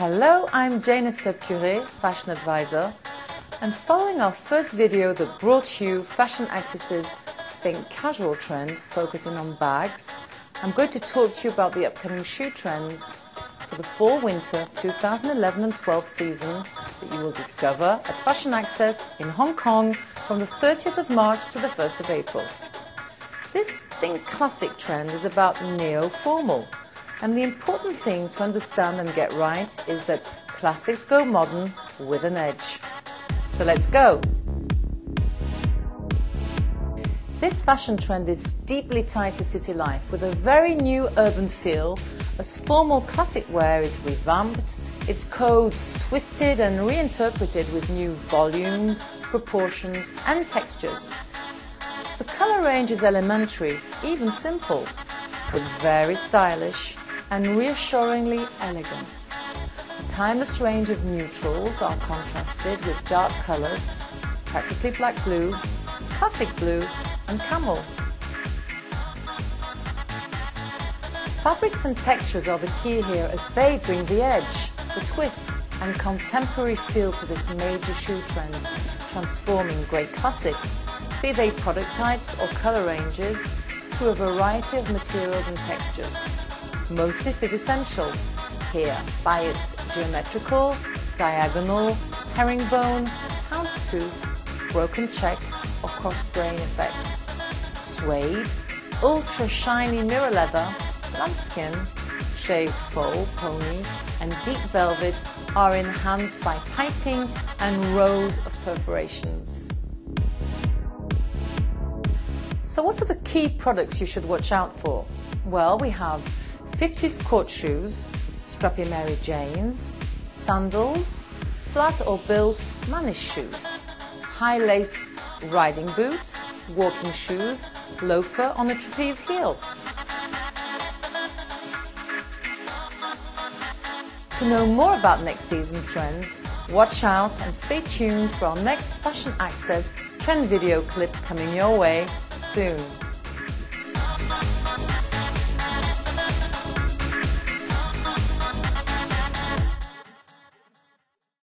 Hello, I'm Jayne Esteve Curé, fashion advisor, and following our first video that brought you Fashion Access's think casual trend focusing on bags, I'm going to talk to you about the upcoming shoe trends for the fall winter 2011 and 12 season that you will discover at Fashion Access in Hong Kong from the 30th of March to the 1st of April. This Think Classic trend is about neo formal and the important thing to understand and get right is that classics go modern with an edge. So let's go! This fashion trend is deeply tied to city life with a very new urban feel as formal classic wear is revamped, its codes twisted and reinterpreted with new volumes, proportions and textures. The colour range is elementary, even simple, but very stylish and reassuringly elegant. A timeless range of neutrals are contrasted with dark colours, practically black blue, classic blue and camel. Fabrics and textures are the key here as they bring the edge, the twist and contemporary feel to this major shoe trend, transforming great classics, be they product types or colour ranges, through a variety of materials and textures. Motif is essential here by its geometrical, diagonal, herringbone, houndstooth, broken check or cross-grain effects. Suede, ultra shiny mirror leather, lambskin, shaved foal, pony and deep velvet are enhanced by piping and rows of perforations. So what are the key products you should watch out for? Well, we have 50s court shoes, strappy Mary Janes, sandals, flat or built mannish shoes, high lace riding boots, walking shoes, loafer on a trapeze heel. To know more about next season's trends, watch out and stay tuned for our next Fashion Access trend video clip coming your way soon.